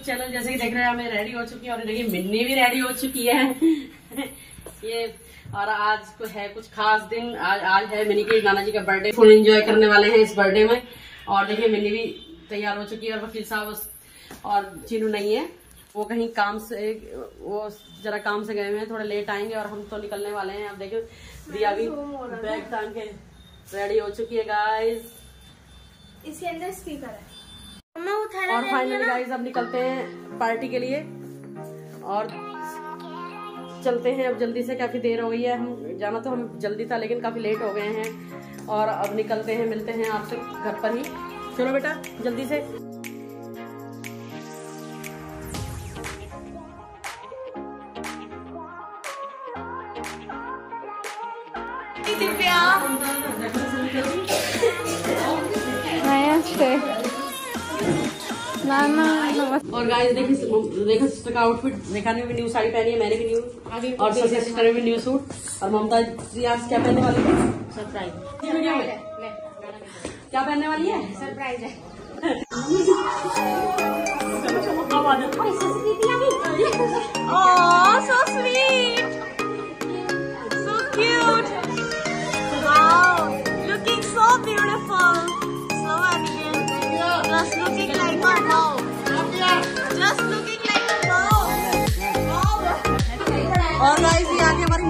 YouTube channel जैसे कि देख रहे हैं हमें रेडी हो चुकी है और देखिए मिन्नी भी रेडी हो चुकी है। ये और आज को है कुछ खास दिन। आज आज है मिनी के नाना जी का बर्थडे फुल एंजॉय करने वाले हैं इस बर्थडे में। और देखिए मिन्नी भी तैयार हो चुकी है और वकील साहब और चीनू नहीं है। वो कहीं काम से वो जरा काम से गए हुए हैं थोड़ा लेट आएँगे और हम तो निकलने वाले हैं। अब देखिए दिया भी बैग टांग के रेडी हो चुकी है गाइस इसके अंदर स्पीकर है। और फाइनली गाइस अब निकलते हैं पार्टी के लिए। और चलते हैं अब जल्दी से काफ़ी देर हो गई है। हम जाना तो हम जल्दी था लेकिन काफ़ी लेट हो गए हैं। और अब निकलते हैं मिलते हैं आपसे घर पर ही। चलो बेटा जल्दी से। और गाइस देखिए रेखा सिस्टर का आउटफिट रेखा ने भी न्यू साड़ी पहनी है मैंने भी न्यू और ससी सिस्टर ने भी न्यू सूट और ममता जी आज क्या पहनने वाली है? सरप्राइज़ क्या पहनने वाली है? सरप्राइज़ है।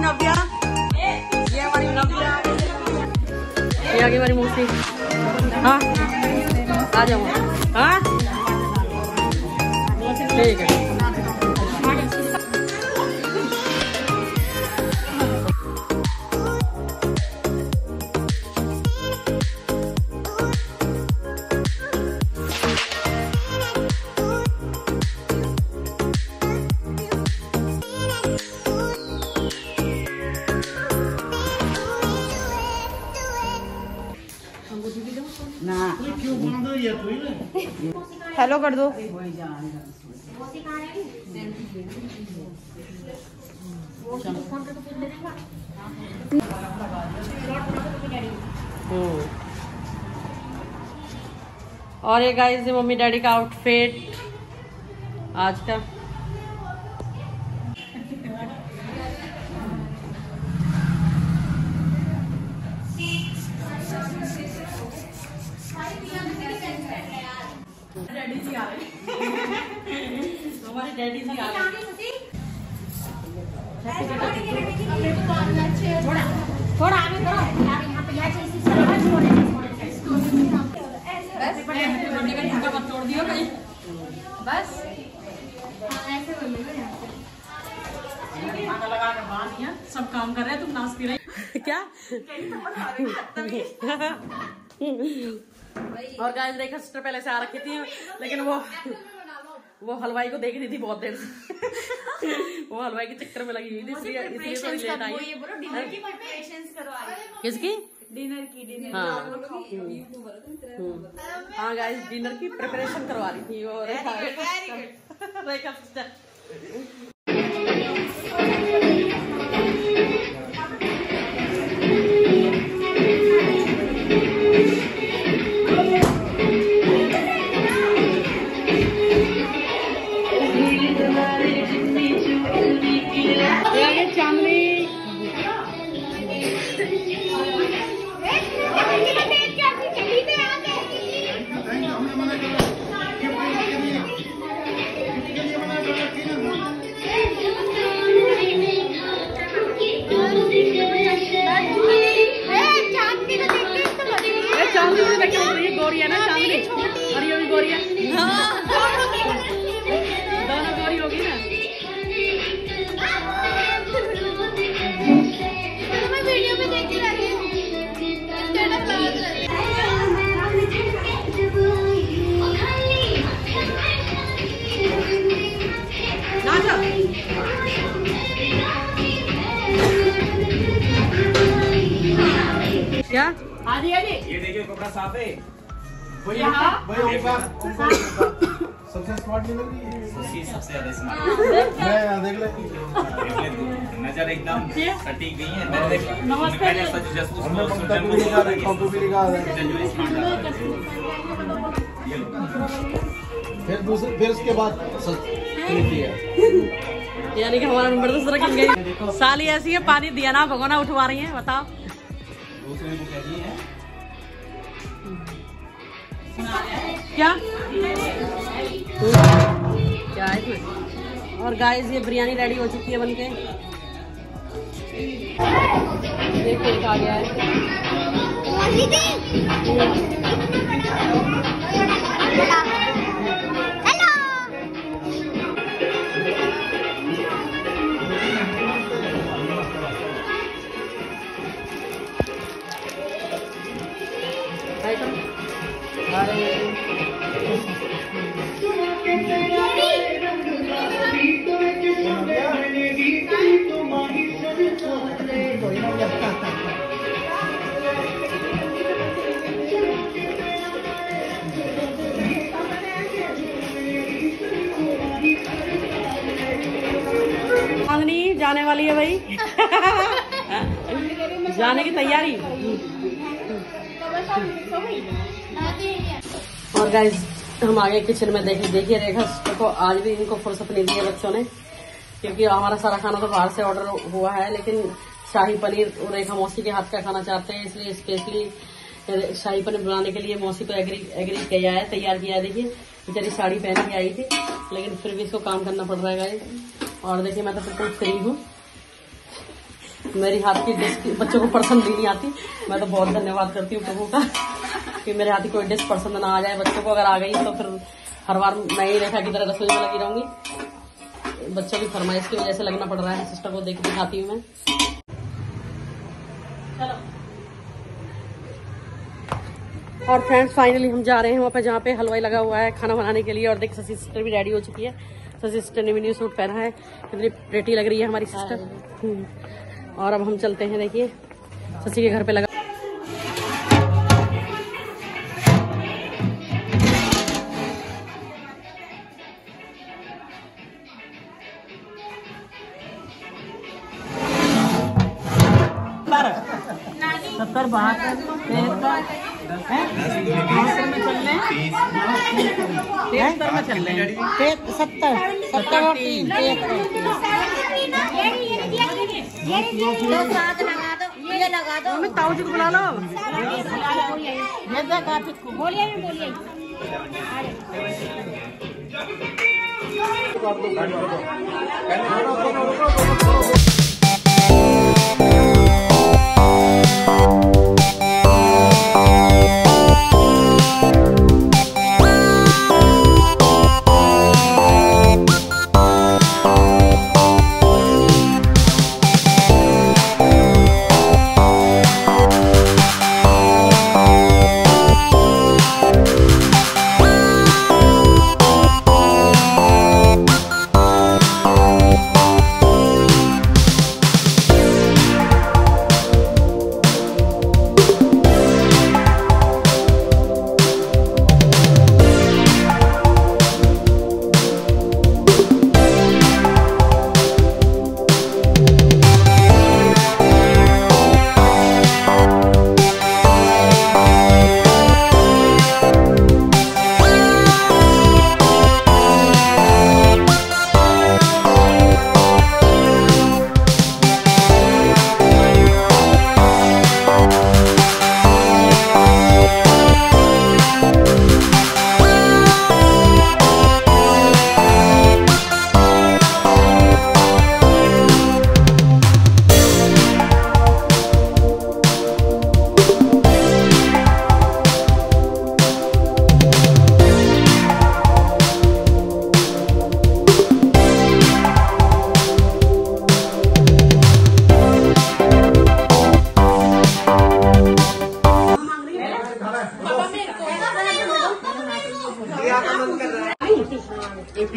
नव्या। ये हमारी नव्या। ये आगे हमारी मूर्ति। हाँ। आ जाओ। हाँ। ठीक है। हेलो कर दो। हम्म। और ये गाइस मम्मी डैडी का आउटफिट आज का। छोड़े मत तोड़ दियो कहीं बस। हाँ, ऐसे दिया। सब काम कर रहे तुम नाचती रही। क्या? और गाय देखा सिस्टर पहले से आ रखी थी लेकिन वो वो हलवाई को देख रही थी बहुत देर से वो हलवाई के चक्कर में लगी हुई थी इसलिए इसलिए थोड़ी लेट आई। की रही किसकी? डिनर की डिनर हाँ। हम्म। हाँ गाइस डिनर की प्रिपरेशन करवा रही थी और हो देख रही है गोरी है ना चांदनी और ये भी गोरी क्या? ये देखिए कपड़ा साफ़ है। सबसे स्मार्ट नहीं लग रही है। सच्ची सबसे ज़्यादा स्मार्ट मैं देख ले। देख ले। तू नज़र एकदम सटीक गई है। मैंने है है ये लो। फिर दूसरे फिर उसके बाद यानी कि हमारा नंबर दूसरा किन गई। साली ऐसी है पानी दिया ना भगवाना उठवा रही है बताओ। दूसरे को कह रही है। क्या? क्या है और गाइस ये बिरयानी रेडी हो चुकी है बनके देखो एक आ गया है। जाने वाली है भाई। जाने की तैयारी। और गाइस हम आगे किचन में देखिए देखिए रेखा को आज भी इनको फुर्सत नहीं दी है बच्चों ने, क्योंकि हमारा सारा खाना तो बाहर से ऑर्डर हुआ है, लेकिन शाही पनीर रेखा मौसी के हाथ का खाना चाहते हैं, इसलिए स्पेशली शाही पनीर बनाने के लिए मौसी को एग्री एग्री किया है, तैयार किया है देखिए, बेचारी साड़ी पहन के आई थी, लेकिन फिर भी इसको काम करना पड़ रहा है, guys। और देखिए, मैं तो बिल्कुल फ्री हूँ मेरी हाथ की डिश बच्चों को पसंद भी नहीं आती। मैं तो बहुत धन्यवाद करती हूँ प्रभु का कि मेरे हाथ की कोई डिश पसंद ना आ जाए बच्चों को अगर आ गई तो फिर हर बार मैं ही रेखा की तरह रसोई में लगी रहूँगी। बच्चों की फरमाइश की वजह से लगना पड़ रहा है सिस्टर को देख दिखाती हूँ मैं। और फ्रेंड्स फाइनली हम जा रहे हैं वहाँ पे जहाँ पे हलवाई लगा हुआ है खाना बनाने के लिए और देख शशि सिस्टर भी रेडी हो चुकी है। शशि सिस्टर ने भी न्यू सूट पहना है। कितनी प्रेटी लग रही है हमारी सिस्टर। और अब हम चलते हैं देखिए। शशि के घर पे लगा सत्तर बहत्तर तिहत्तर में चल रहे हैं? तिहत्तर में चल रहे हैं सत्तर सत्तर और तीन ये लगा दो। मम्मी ताऊ जी को बुला लो ये देख आप बोलिए भी बोलिए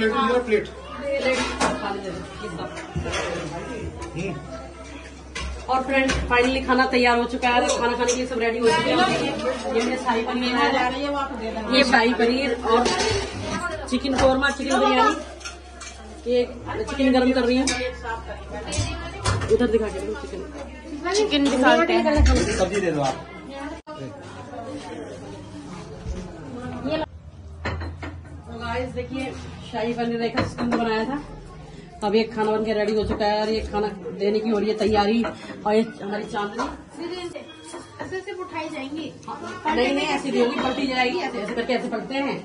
प्लेट मेरा प्लेट और फ्रेंड फाइनली खाना तैयार हो चुका है। खाना खाने के लिए सब रेडी हो चुके हैं। ये मेरे शाही पनीर है। ये शाही पनीर और चिकन कौरमा चिकन बिरयानी ये चिकन गर्म कर रही हूँ। उधर दिखा के चिकन चिकन दिखाते हैं। सब्ज़ी दे दो आप। तो देखिए शाही पनीर रेखा सिस्टम ने बनाया था। अब ये खाना बन के रेडी हो चुका है और ये खाना देने की हो रही है तैयारी। और ये हमारी चांदनी। ऐसे सिर्फ़ उठाई जाएँगी। नहीं नहीं ऐसी होगी पलटी जाएगी ऐसे ऐसे करके ऐसे पलटते हैं।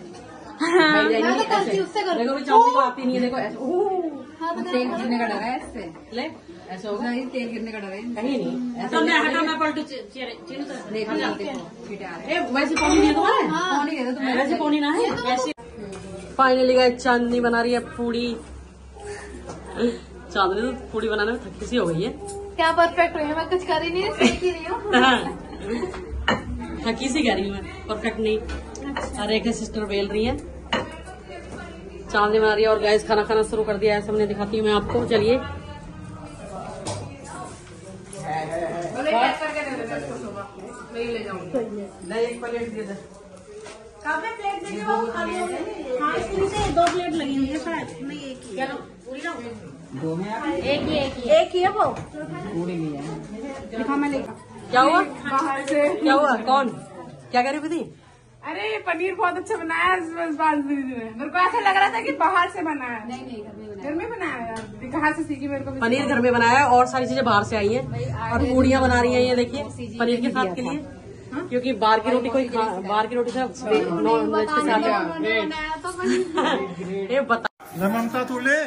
हाँ, तो ऐसे। हूँ, उससे करती देखो हूँ। भी चांदनी को आती नहीं है देखो ऐसे। हाँ, तो तेल गिरने का डर है इससे। ले ऐसे होगा नहीं तेल गिरने का डर है कहीं नहीं। ऐसे मैं हटा मैं पलटू तो देखो वैसे पानी है तुम्हारे? हैं। है तुम्हें वैसे पानी ना है? वैसे फाइनली गाइस चांदनी बना रही है पूड़ी। चांदनी तो पूड़ी बनाने में थकी सी हो गई है। क्या परफेक्ट हुई है मैं कुछ कर ही नहीं रही ही। हूँ। थकी सी कह रही हूँ मैं परफेक्ट नहीं। और एक सिस्टर बेल रही है। चांदनी बना रही है और गैस खाना खाना शुरू कर दिया है सबने दिखाती हूँ मैं आपको चलिए। नहीं एक प्लेट दे दे। दो प्लेट लगी हुई है शायद नहीं एक ही दो में आप एक ही एक ही एक ही है वो पूरी भी है दिखा मैं लेकर क्या हुआ? बाहर से क्या हुआ? कौन? क्या कह रही थी अरे पनीर बहुत अच्छा बनाया है इस- इस बार दीदी ने। मेरे को ऐसा लग रहा था कि बाहर से बनाया नहीं नहीं घर में बना घर में बनाया कहाँ से सीखी मेरे को पनीर घर में बनाया है और सारी चीज़ें बाहर से आई हैं। और पूड़ियाँ बना रही हैं ये देखिए पनीर के साथ के लिए। क्योंकि बाहर की रोटी कोई बाहर की रोटी सब नॉन वेज के साथ तो ये बता। ले ममता तू ले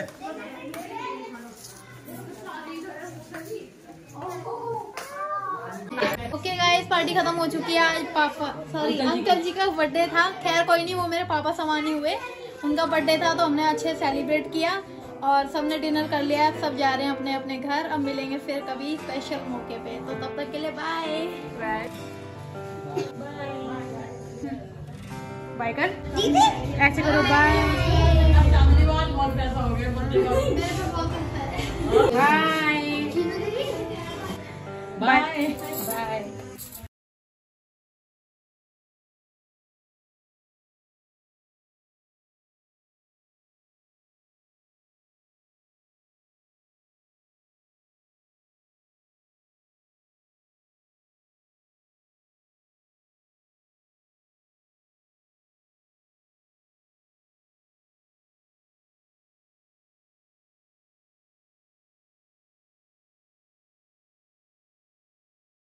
ओके गाइस पार्टी खत्म हो चुकी है आज पापा। सॉरी अंकल जी का बर्थडे था। खैर कोई नहीं वो मेरे पापा समान ही हुए। उनका बर्थडे था तो हमने अच्छे सेलिब्रेट किया और सबने डिनर कर लिया। सब जा रहे हैं अपने अपने घर। अब मिलेंगे फिर कभी स्पेशल मौके पे। तो तब तक के लिए बाय बाय कर। ऐसे करो बाय बाय बाय बाय